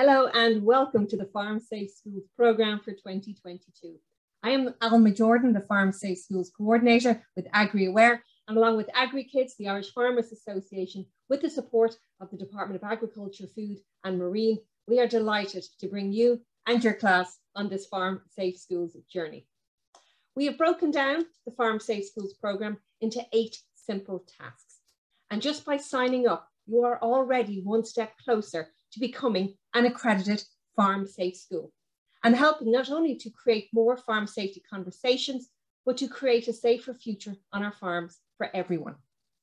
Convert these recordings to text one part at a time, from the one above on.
Hello and welcome to the Farm Safe Schools programme for 2022. I am Alma Jordan, the Farm Safe Schools Coordinator with AgriAware and along with AgriKids, the Irish Farmers Association, with the support of the Department of Agriculture, Food and Marine, we are delighted to bring you and your class on this Farm Safe Schools journey. We have broken down the Farm Safe Schools programme into eight simple tasks. And just by signing up, you are already one step closer to becoming an accredited farm safe school and helping not only to create more farm safety conversations, but to create a safer future on our farms for everyone.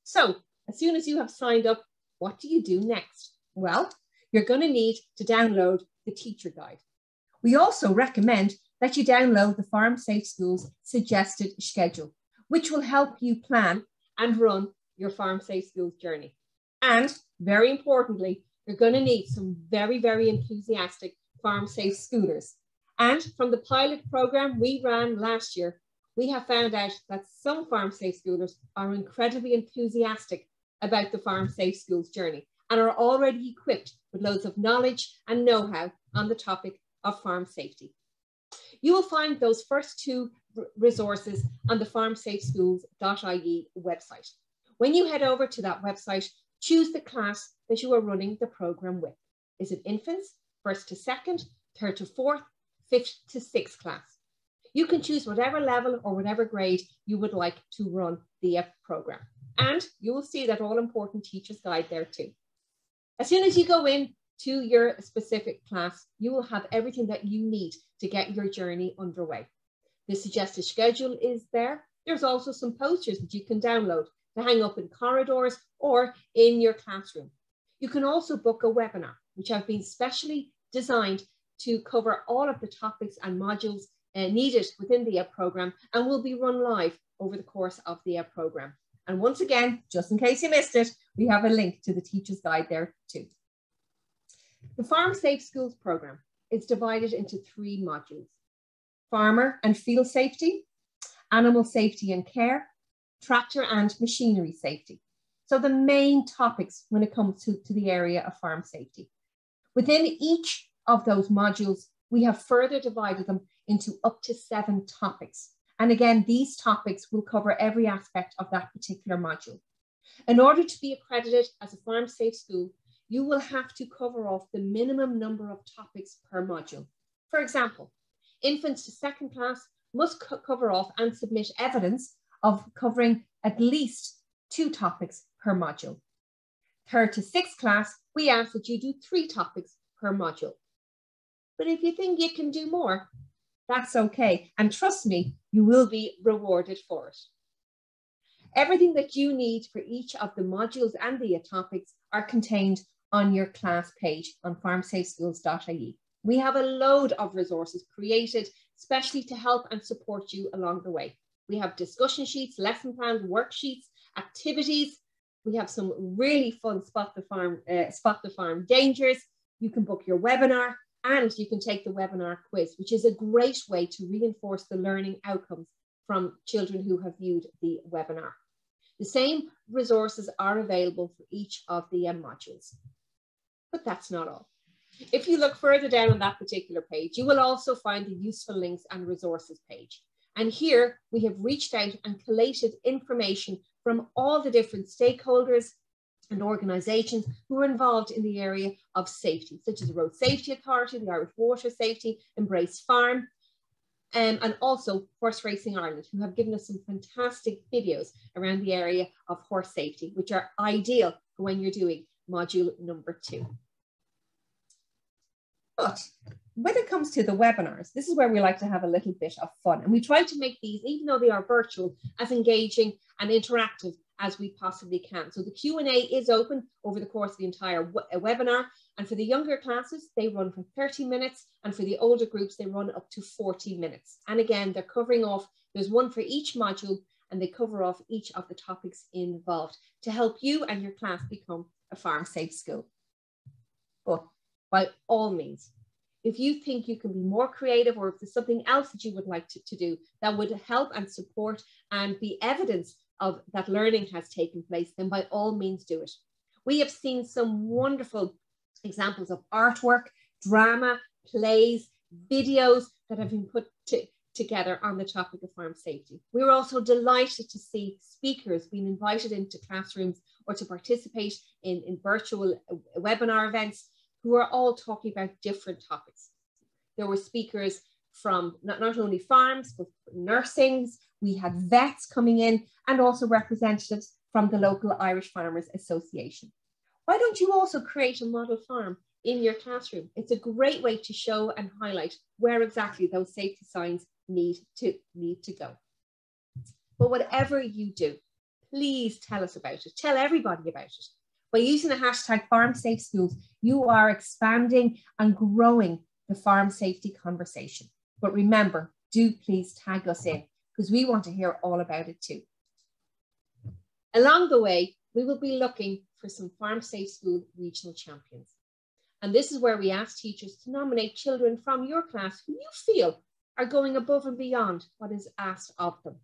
So as soon as you have signed up, what do you do next? Well, you're going to need to download the teacher guide. We also recommend that you download the Farm Safe Schools suggested schedule, which will help you plan and run your Farm Safe Schools journey. And very importantly, you're going to need some very, very enthusiastic farm safe scooters. And from the pilot program we ran last year, we have found out that some farm safe scooters are incredibly enthusiastic about the farm safe schools journey and are already equipped with loads of knowledge and know-how on the topic of farm safety. You will find those first two resources on the farmsafeschools.ie website. When you head over to that website, choose the class that you are running the program with. Is it infants, first to second, third to fourth, fifth to sixth class? You can choose whatever level or whatever grade you would like to run the program. And you will see that all important teacher's guide there too. As soon as you go in to your specific class, you will have everything that you need to get your journey underway. The suggested schedule is there. There's also some posters that you can download to hang up in corridors or in your classroom. You can also book a webinar, which have been specially designed to cover all of the topics and modules uh, needed within the EP program and will be run live over the course of the EP program. And once again, just in case you missed it, we have a link to the teacher's guide there too. The Farm Safe Schools program is divided into three modules. Farmer and field safety, animal safety and care, tractor and machinery safety. So the main topics when it comes to, to the area of farm safety. Within each of those modules, we have further divided them into up to seven topics. And again, these topics will cover every aspect of that particular module. In order to be accredited as a farm safe school, you will have to cover off the minimum number of topics per module. For example, infants to second class must co cover off and submit evidence of covering at least two topics per module. Third to sixth class, we ask that you do three topics per module. But if you think you can do more, that's okay. And trust me, you will be rewarded for it. Everything that you need for each of the modules and the topics are contained on your class page on farmsafeschools.ie. We have a load of resources created especially to help and support you along the way. We have discussion sheets, lesson plans, worksheets, activities. We have some really fun spot the farm, uh, spot the farm dangers. You can book your webinar and you can take the webinar quiz, which is a great way to reinforce the learning outcomes from children who have viewed the webinar. The same resources are available for each of the um, modules. But that's not all. If you look further down on that particular page, you will also find the useful links and resources page. And here we have reached out and collated information from all the different stakeholders and organisations who are involved in the area of safety, such as the Road Safety Authority, the Irish Water Safety, Embrace Farm, um, and also Horse Racing Ireland, who have given us some fantastic videos around the area of horse safety, which are ideal for when you're doing module number two. But when it comes to the webinars, this is where we like to have a little bit of fun. And we try to make these, even though they are virtual, as engaging and interactive as we possibly can. So the Q&A is open over the course of the entire uh, webinar. And for the younger classes, they run for 30 minutes. And for the older groups, they run up to 40 minutes. And again, they're covering off, there's one for each module and they cover off each of the topics involved to help you and your class become a farm safe school. But by all means, if you think you can be more creative or if there's something else that you would like to, to do that would help and support and be evidence of that learning has taken place, then by all means do it. We have seen some wonderful examples of artwork drama, plays, videos that have been put to, together on the topic of farm safety. We were also delighted to see speakers being invited into classrooms or to participate in, in virtual uh, webinar events who are all talking about different topics. There were speakers from not, not only farms, but nursings. We had vets coming in and also representatives from the local Irish Farmers Association. Why don't you also create a model farm in your classroom? It's a great way to show and highlight where exactly those safety signs need to, need to go. But whatever you do, please tell us about it. Tell everybody about it. By using the hashtag Farm Safe Schools, you are expanding and growing the farm safety conversation. But remember, do please tag us in because we want to hear all about it too. Along the way, we will be looking for some Farm Safe School regional champions. And this is where we ask teachers to nominate children from your class who you feel are going above and beyond what is asked of them.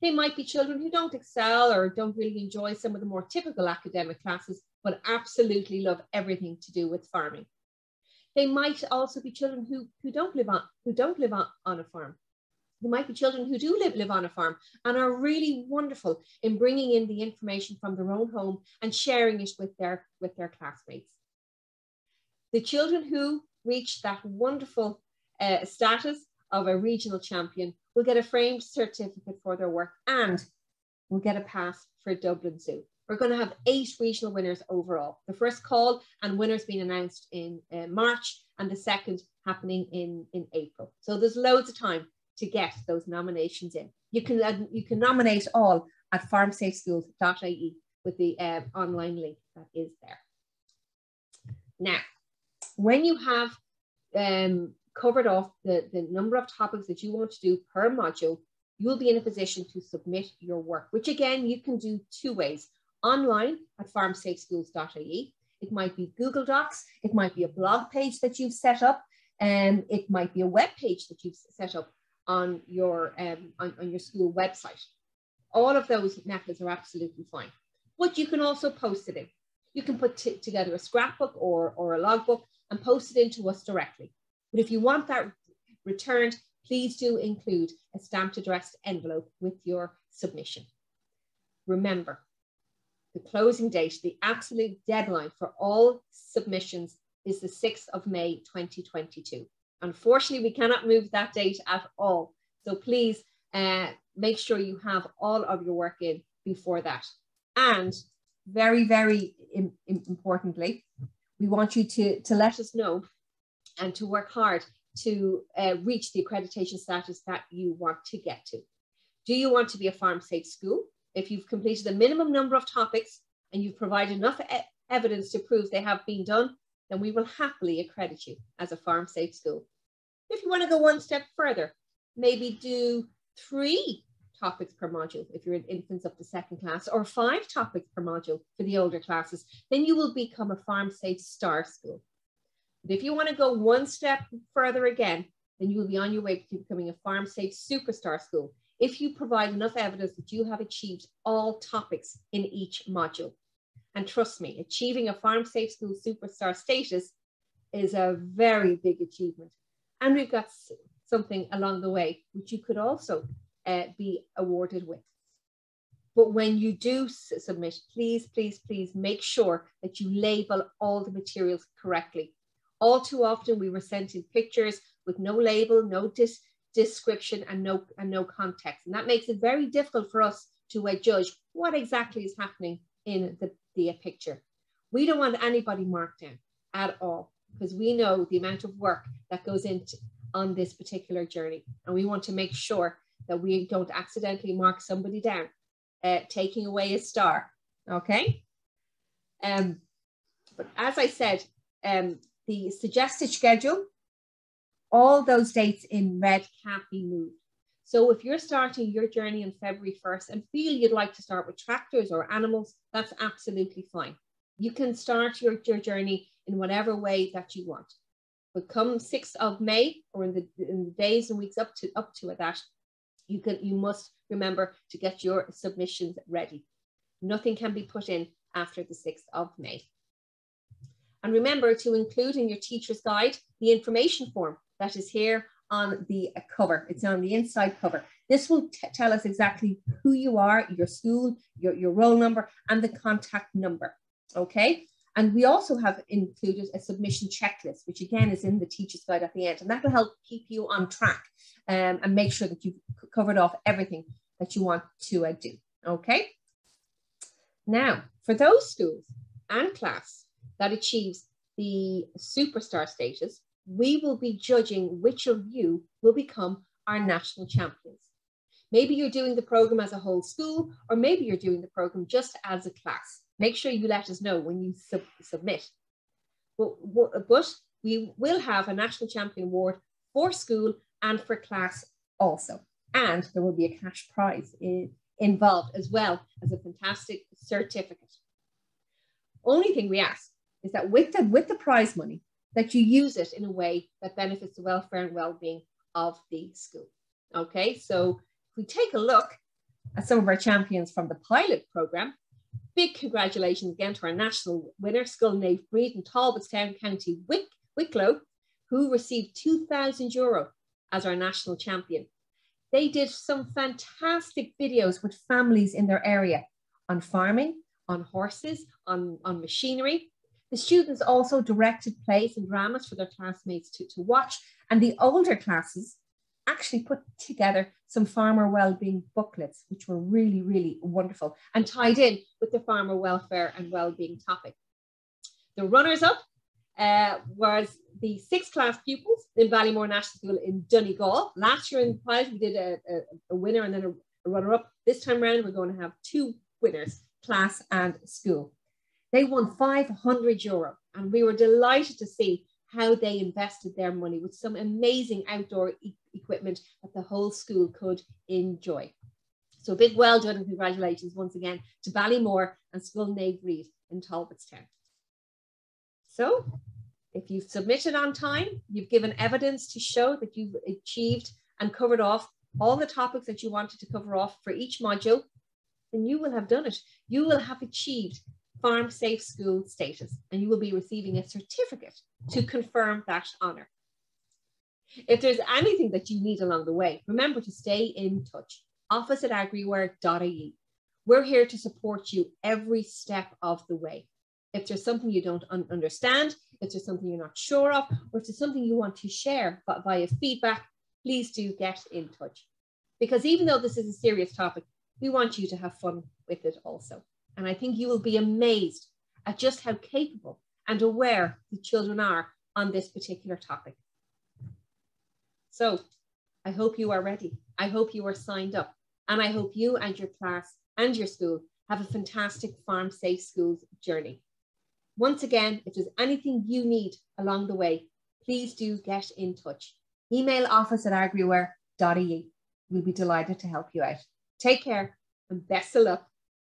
They might be children who don't excel or don't really enjoy some of the more typical academic classes, but absolutely love everything to do with farming. They might also be children who, who don't live on who don't live on, on a farm. There might be children who do live, live on a farm and are really wonderful in bringing in the information from their own home and sharing it with their, with their classmates. The children who reach that wonderful uh, status of a regional champion will get a framed certificate for their work and will get a pass for Dublin Zoo. We're going to have eight regional winners overall. The first call and winners being announced in uh, March and the second happening in, in April. So there's loads of time to get those nominations in. You can, uh, you can nominate all at farmsafeschools.ie with the uh, online link that is there. Now, when you have um, covered off the, the number of topics that you want to do per module, you'll be in a position to submit your work, which again, you can do two ways. Online at farmsafeschools.ie. It might be Google Docs, it might be a blog page that you've set up, and it might be a web page that you've set up on your, um, on, on your school website. All of those methods are absolutely fine. But you can also post it in. You can put together a scrapbook or, or a logbook and post it into us directly. But if you want that returned, please do include a stamped addressed envelope with your submission. Remember, the closing date, the absolute deadline for all submissions is the 6th of May 2022. Unfortunately, we cannot move that date at all. So please uh, make sure you have all of your work in before that. And very, very importantly, we want you to, to let us know and to work hard to uh, reach the accreditation status that you want to get to. Do you want to be a farm safe school? If you've completed the minimum number of topics and you've provided enough e evidence to prove they have been done, then we will happily accredit you as a farm safe school. If you want to go one step further, maybe do three topics per module if you're in infants up to second class or five topics per module for the older classes, then you will become a farm safe star school. But if you want to go one step further again, then you will be on your way to becoming a farm safe superstar school if you provide enough evidence that you have achieved all topics in each module. And trust me, achieving a farm safe school superstar status is a very big achievement. And we've got something along the way which you could also uh, be awarded with. But when you do submit, please, please, please make sure that you label all the materials correctly all too often we were sent in pictures with no label, no dis description and no, and no context. And that makes it very difficult for us to uh, judge what exactly is happening in the, the picture. We don't want anybody marked down at all because we know the amount of work that goes into on this particular journey. And we want to make sure that we don't accidentally mark somebody down, uh, taking away a star, okay? Um, but as I said, um, the suggested schedule, all those dates in red can't be moved. So if you're starting your journey on February 1st and feel you'd like to start with tractors or animals, that's absolutely fine. You can start your, your journey in whatever way that you want. But come 6th of May or in the, in the days and weeks up to up to that, you can you must remember to get your submissions ready. Nothing can be put in after the 6th of May. And remember to include in your teacher's guide the information form that is here on the cover. It's on the inside cover. This will tell us exactly who you are, your school, your, your roll number, and the contact number. Okay. And we also have included a submission checklist, which again is in the teacher's guide at the end. And that will help keep you on track um, and make sure that you've covered off everything that you want to uh, do. Okay. Now, for those schools and class that achieves the superstar status, we will be judging which of you will become our national champions. Maybe you're doing the program as a whole school, or maybe you're doing the program just as a class. Make sure you let us know when you sub submit. But, but we will have a national champion award for school and for class also. And there will be a cash prize in, involved as well as a fantastic certificate. Only thing we ask is that with the, with the prize money, that you use it in a way that benefits the welfare and well-being of the school. Okay, so if we take a look at some of our champions from the pilot program, big congratulations again to our national winner, School Naomh Bríd in Talbotstown County Wick, Wicklow, who received 2,000 euro as our national champion. They did some fantastic videos with families in their area on farming, on horses, on, on machinery. The students also directed plays and dramas for their classmates to, to watch, and the older classes actually put together some farmer well-being booklets, which were really, really wonderful and tied in with the farmer welfare and well-being topic. The runners-up uh, was the sixth class pupils in Ballymore National School in Donegal. Last year in the pilot, we did a, a, a winner and then a, a runner-up. This time around, we're going to have two winners, class and school. They won 500 euro and we were delighted to see how they invested their money with some amazing outdoor e equipment that the whole school could enjoy. So a big well done and congratulations once again to Ballymore and Naomh Bríd in Talbotstown. So if you've submitted on time, you've given evidence to show that you've achieved and covered off all the topics that you wanted to cover off for each module, then you will have done it. You will have achieved Farm Safe School status and you will be receiving a certificate to confirm that honour. If there's anything that you need along the way, remember to stay in touch. Office at agriaware.ie. We're here to support you every step of the way. If there's something you don't un understand, if there's something you're not sure of, or if there's something you want to share via feedback, please do get in touch. Because even though this is a serious topic, we want you to have fun with it also. And I think you will be amazed at just how capable and aware the children are on this particular topic. So I hope you are ready. I hope you are signed up. And I hope you and your class and your school have a fantastic Farm Safe Schools journey. Once again, if there's anything you need along the way, please do get in touch. Email office at agriaware.ie. We'll be delighted to help you out. Take care and best of luck